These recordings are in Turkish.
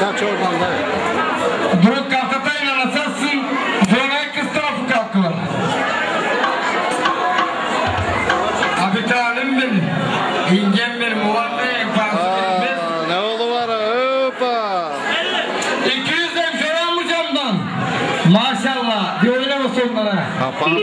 kalkacak oradan da. Durup kalkatayla nasılsın? Zeynep kız tarafı kalkıyor. Abi talim benim. İngem benim. Ulan ne oldu var hoppa. 200 hem şöyle almayacağım lan. Maşallah. Bir oynamasın onlara. Kapan.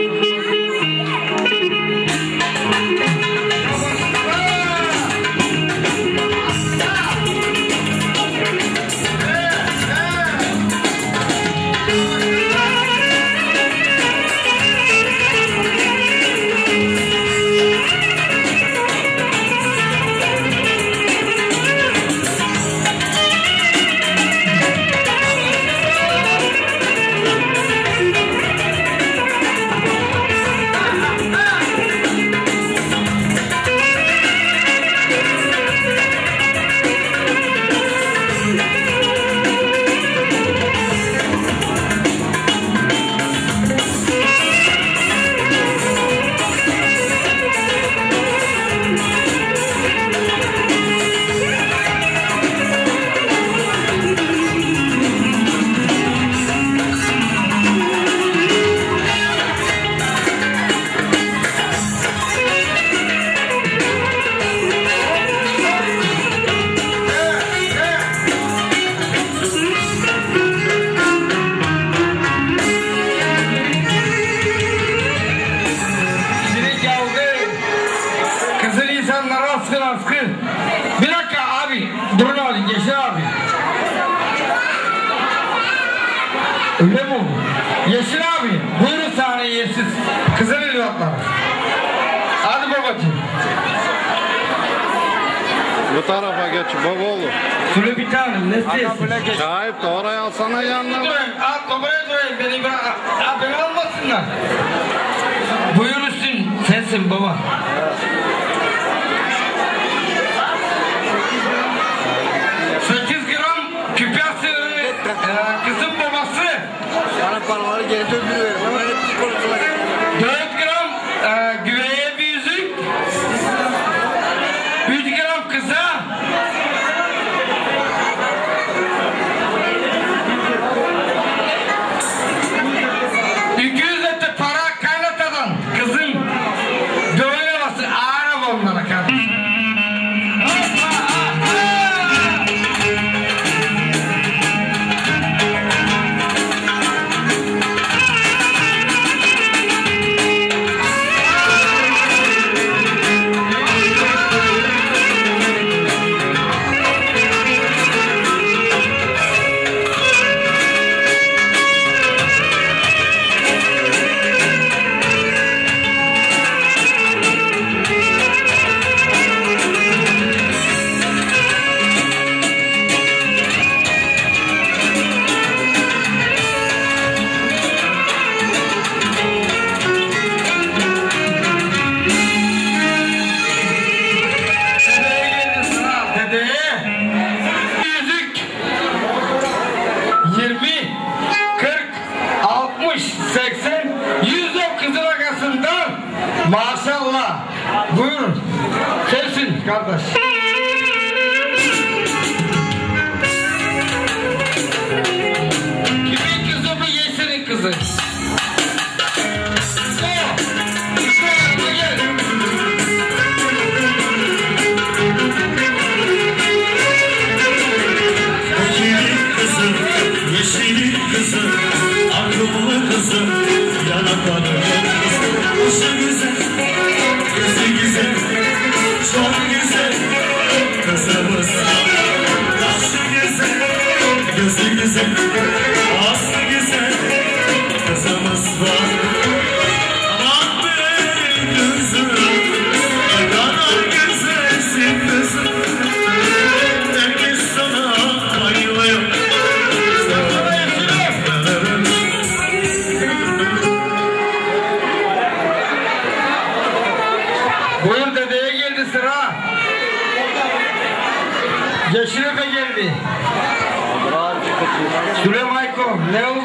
No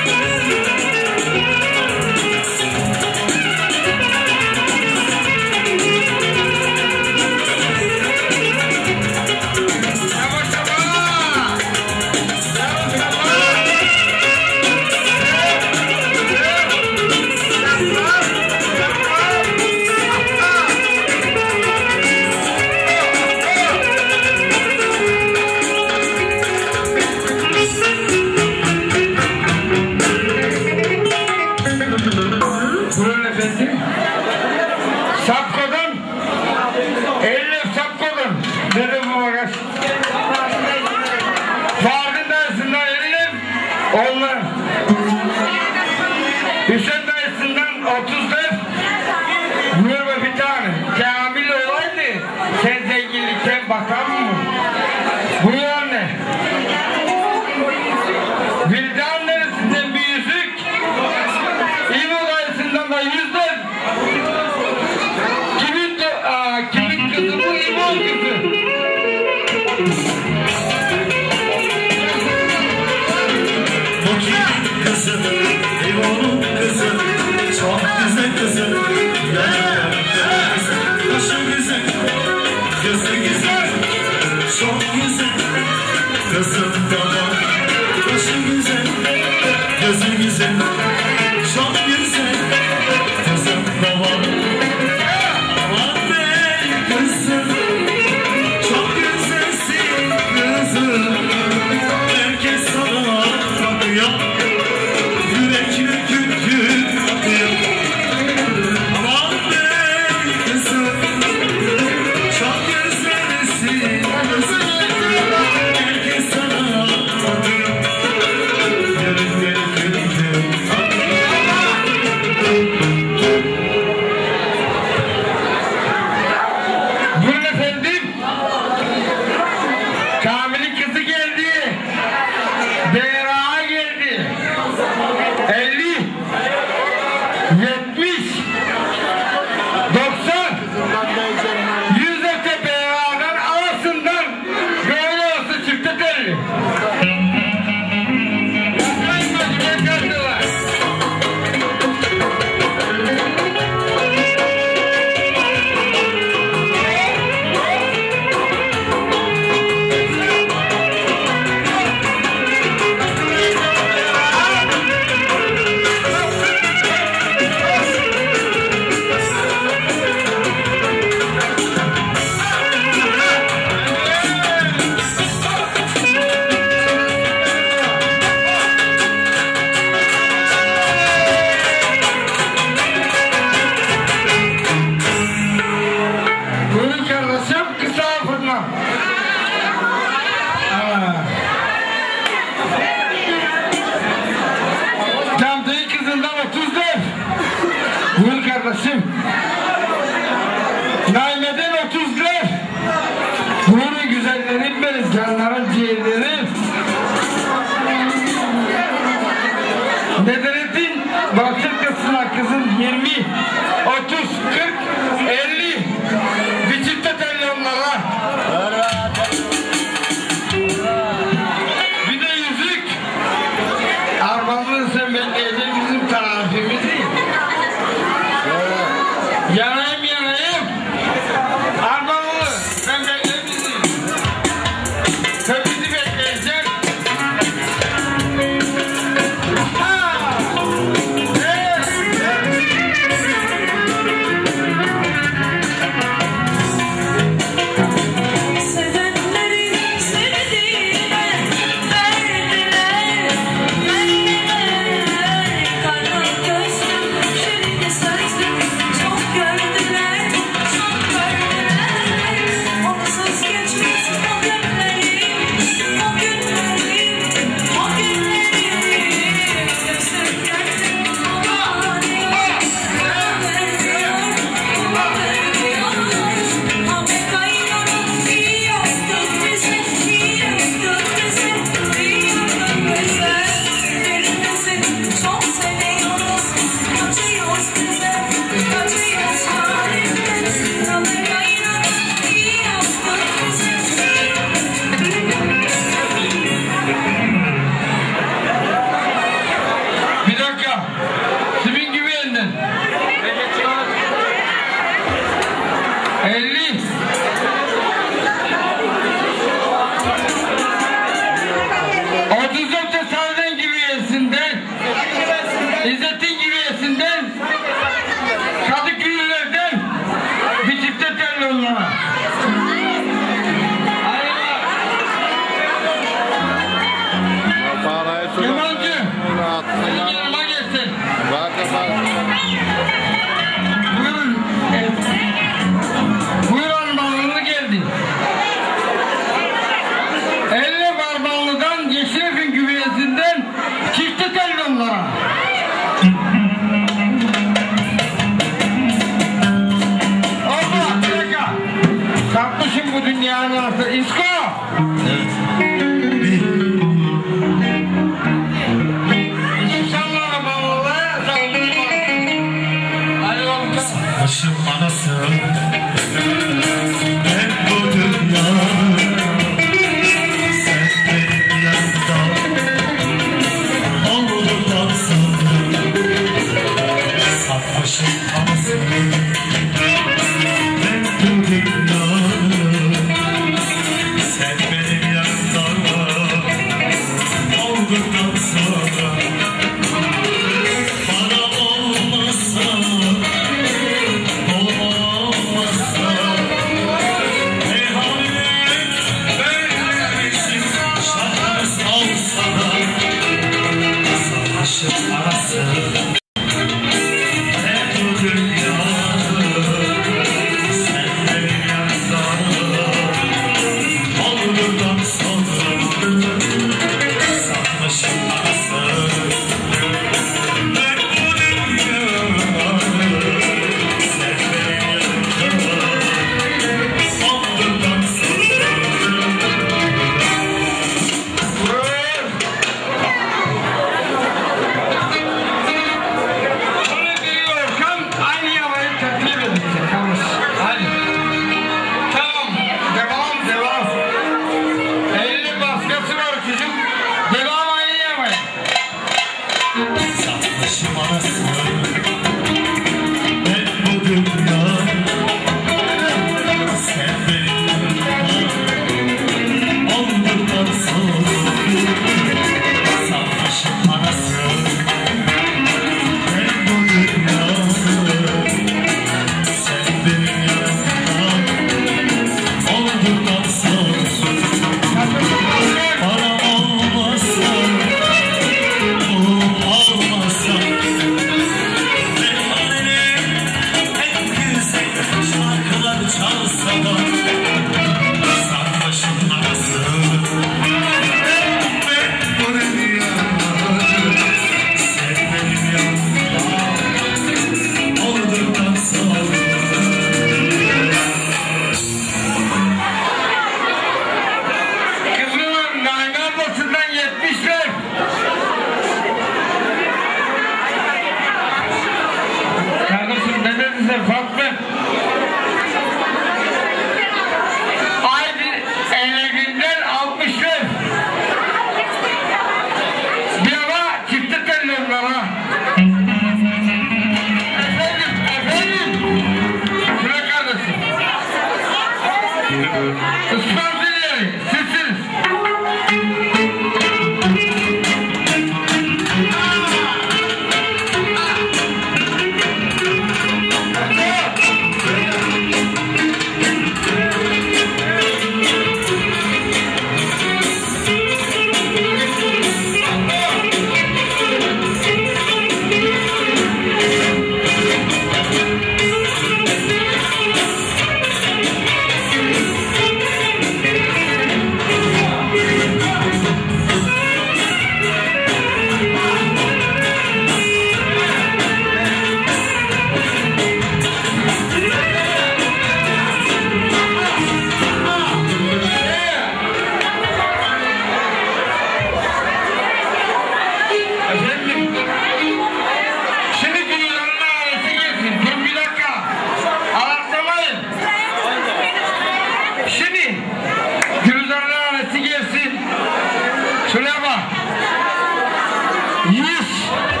Yes.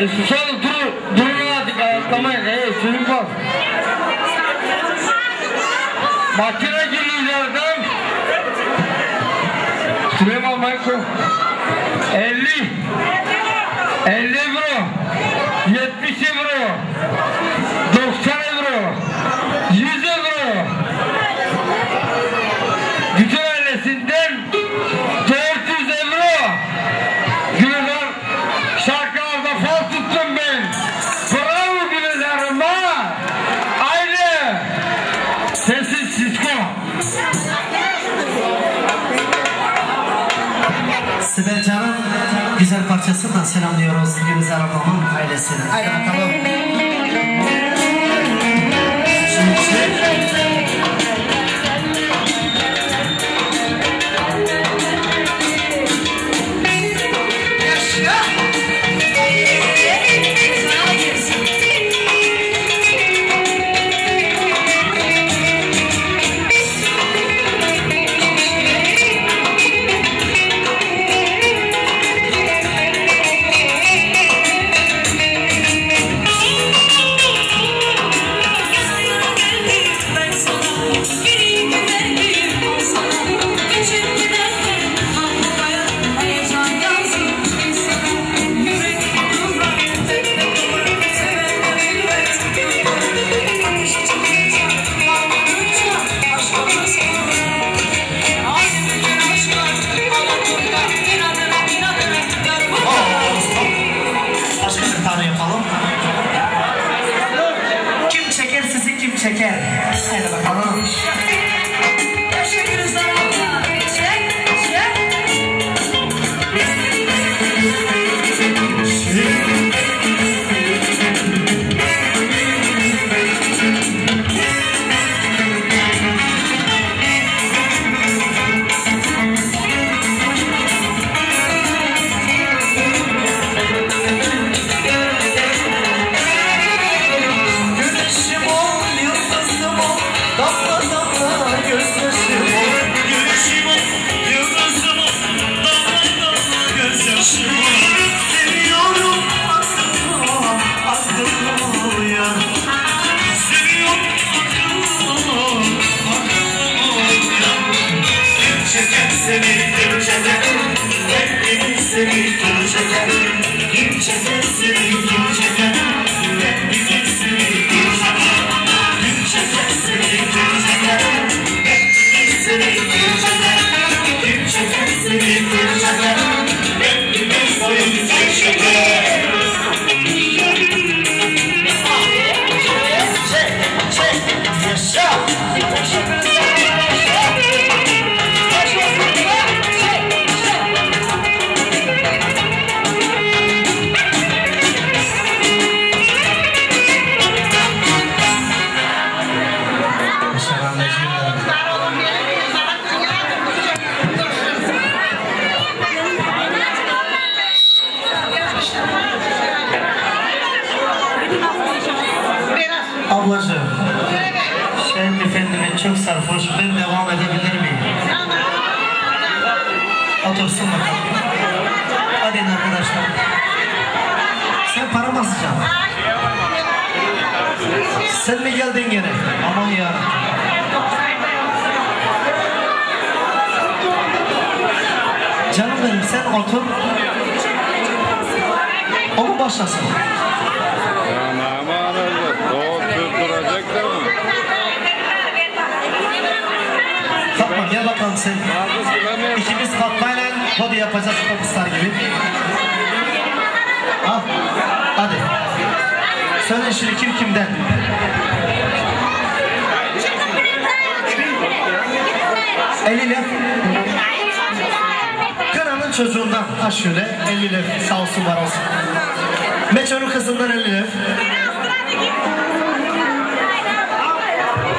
If you say the true, do not uh, comment, hey, swimming pool. Makine girişlerden Süleyman Mayko 50 selamlıyoruz Gülizar ablamın ailesine. Haydi.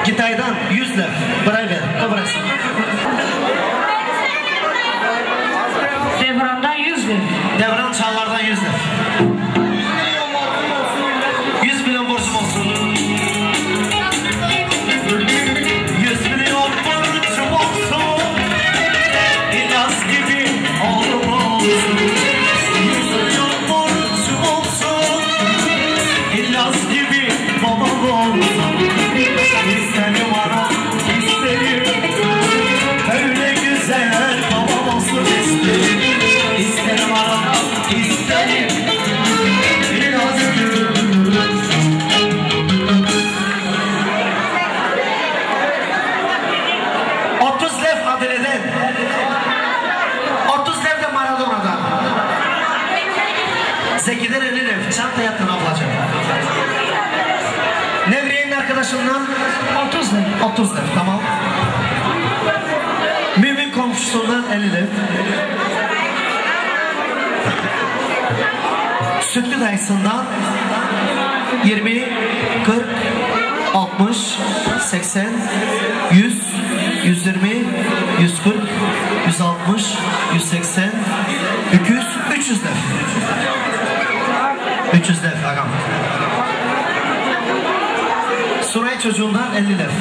Kitaydan yuzlab 30 lef tamam. Mümin komşusundan 50 lef. Sütlü dayısından 20, 40, 60, 80, 100, 120, 140, 160, 180, 200, 300 lef. 300 lef rakam çocuğundan 50 lef.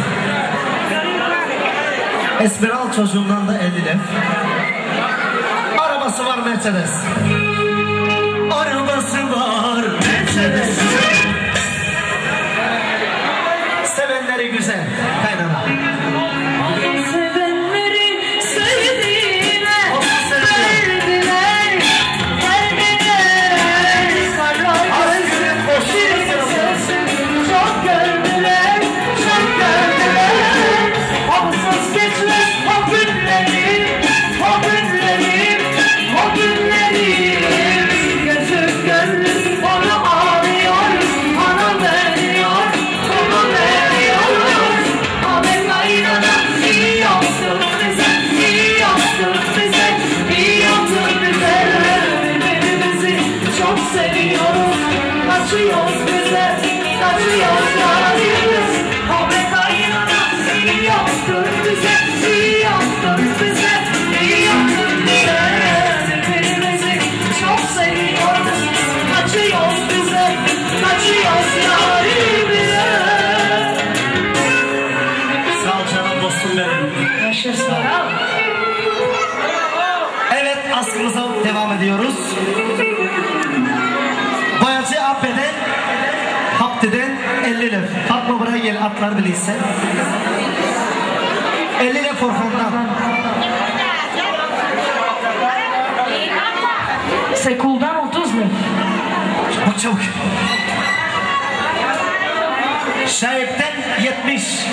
Esmeral çocuğundan da 50 lef. Arabası var Mercedes. Arabası var Mercedes. Fatma buraya gel atlar bileyse. Eline forhondan. Sekuldan 30 mu? Çabuk çabuk. Şahipten 70.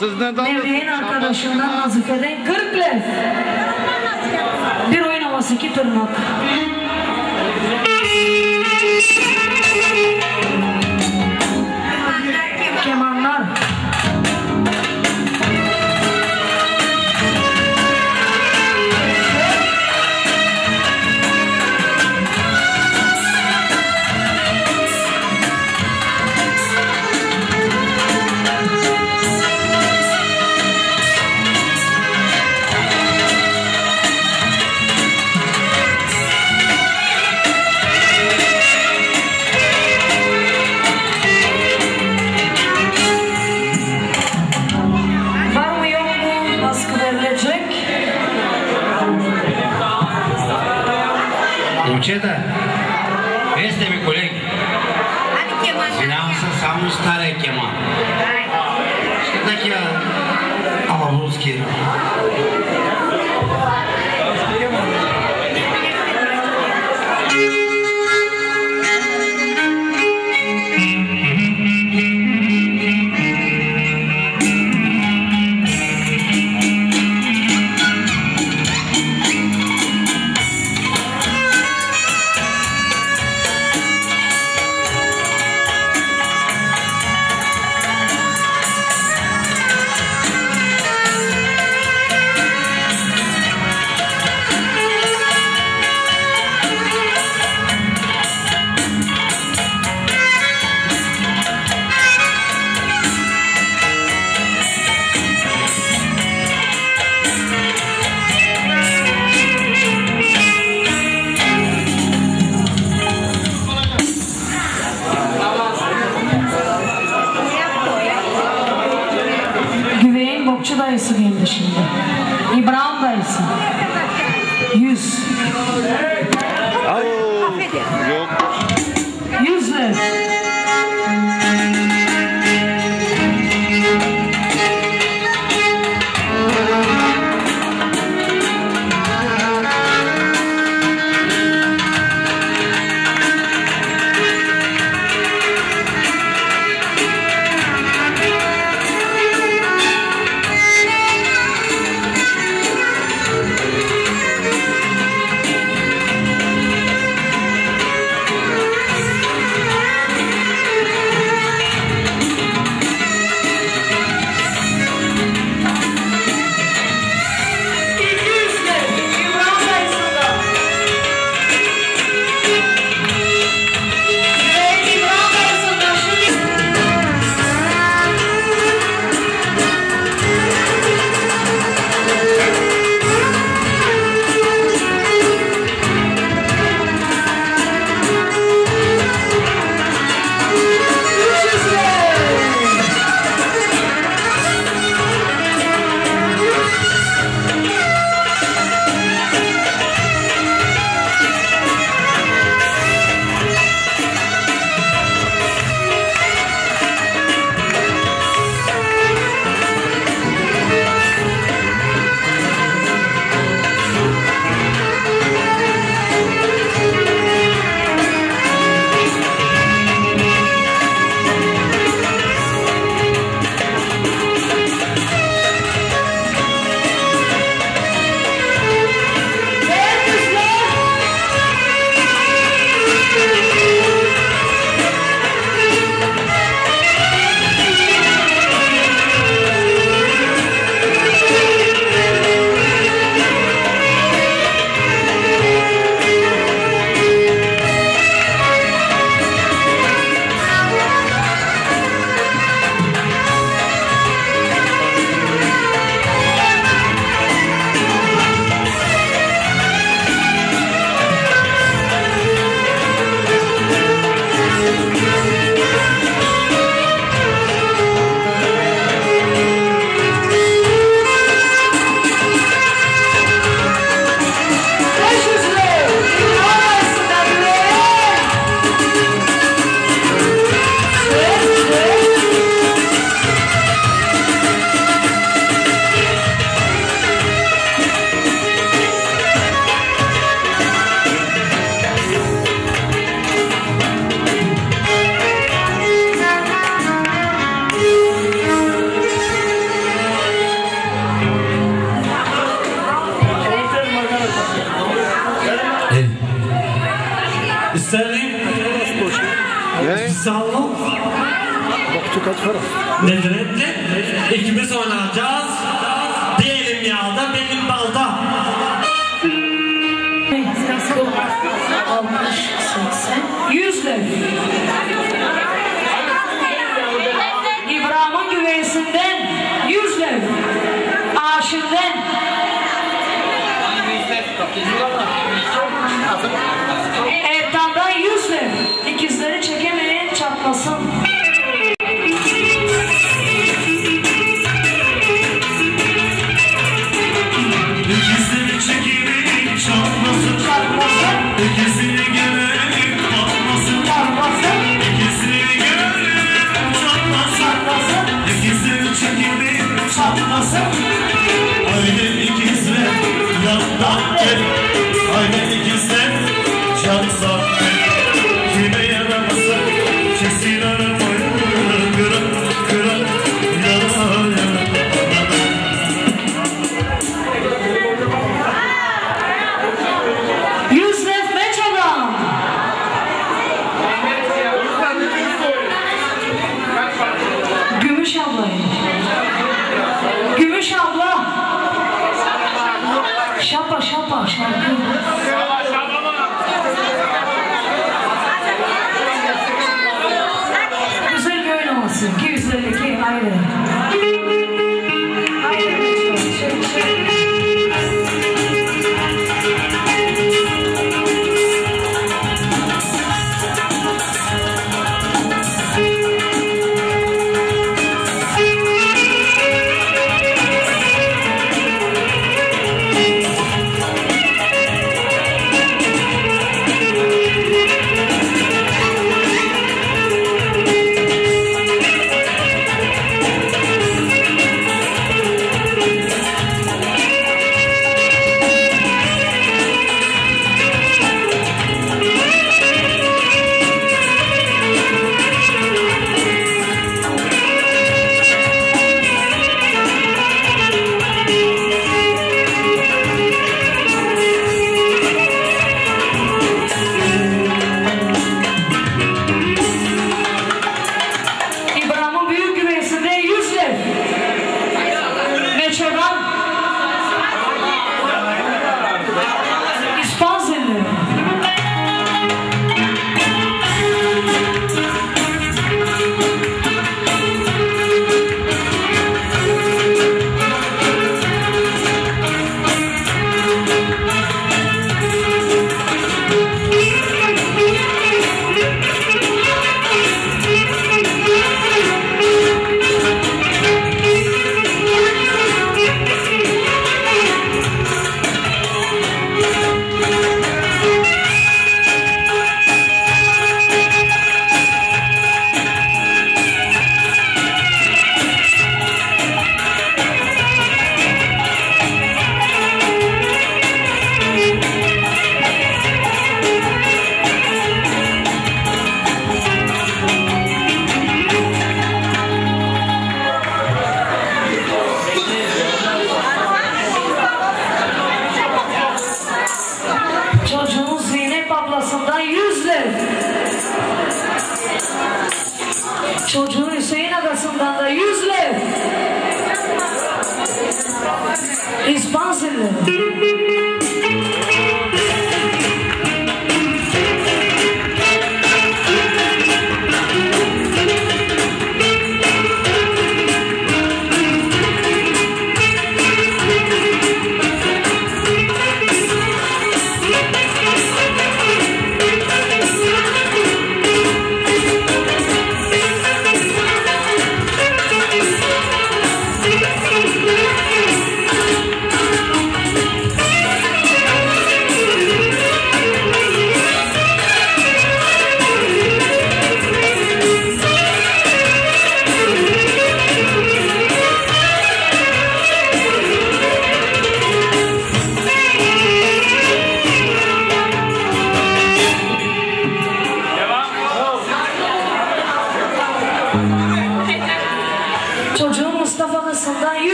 Siz ne dalıyorsunuz? Mevleğin arkadaşından vazifeden 40 Bir oynaması iki tırnak.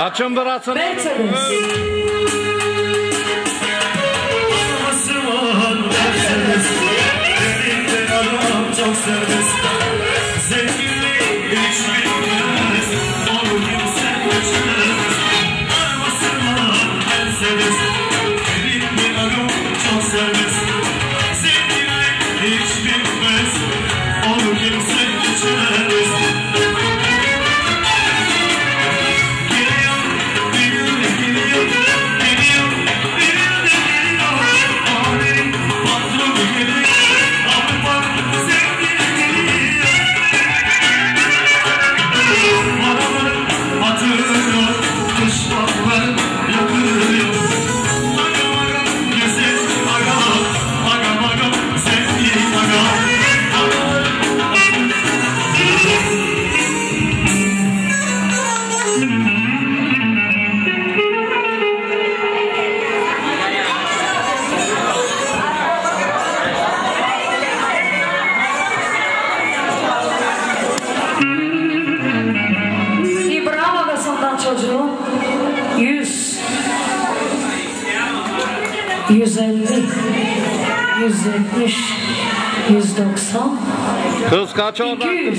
Açındır açındır. Mercedes. Kız kaç oradan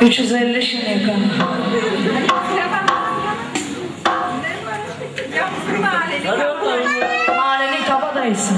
350 şimdiye kadar. Mahallenin kabadayısı.